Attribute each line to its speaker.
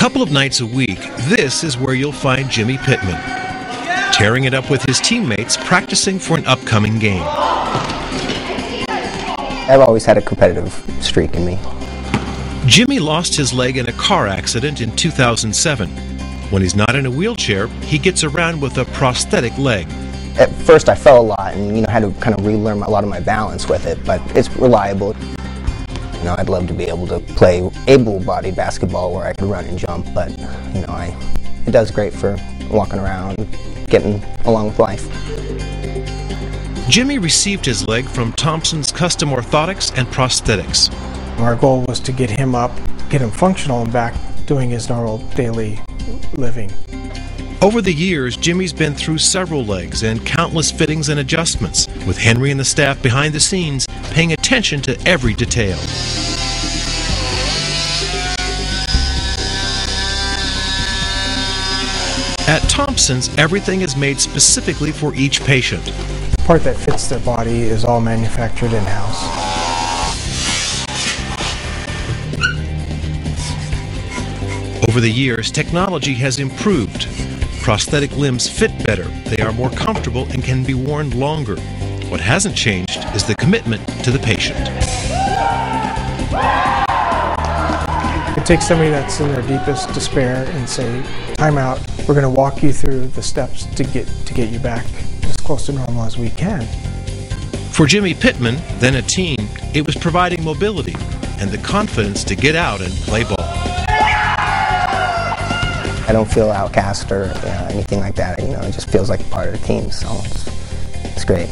Speaker 1: couple of nights a week, this is where you'll find Jimmy Pittman, tearing it up with his teammates, practicing for an upcoming game.
Speaker 2: I've always had a competitive streak in me.
Speaker 1: Jimmy lost his leg in a car accident in 2007. When he's not in a wheelchair, he gets around with a prosthetic leg.
Speaker 2: At first I fell a lot and you know had to kind of relearn a lot of my balance with it, but it's reliable. You know, I'd love to be able to play able-bodied basketball where I could run and jump, but you know, I it does great for walking around, getting along with life.
Speaker 1: Jimmy received his leg from Thompson's Custom Orthotics and Prosthetics.
Speaker 3: Our goal was to get him up, get him functional and back doing his normal daily living.
Speaker 1: Over the years, Jimmy's been through several legs and countless fittings and adjustments, with Henry and the staff behind the scenes paying attention to every detail. At Thompson's, everything is made specifically for each patient.
Speaker 3: The part that fits their body is all manufactured in-house.
Speaker 1: Over the years, technology has improved. Prosthetic limbs fit better, they are more comfortable, and can be worn longer. What hasn't changed is the commitment to the patient.
Speaker 3: It takes somebody that's in their deepest despair and say, time out, we're going to walk you through the steps to get, to get you back as close to normal as we can.
Speaker 1: For Jimmy Pittman, then a teen, it was providing mobility and the confidence to get out and play ball.
Speaker 2: I don't feel outcast or uh, anything like that. You know, it just feels like part of the team. So it's, it's great.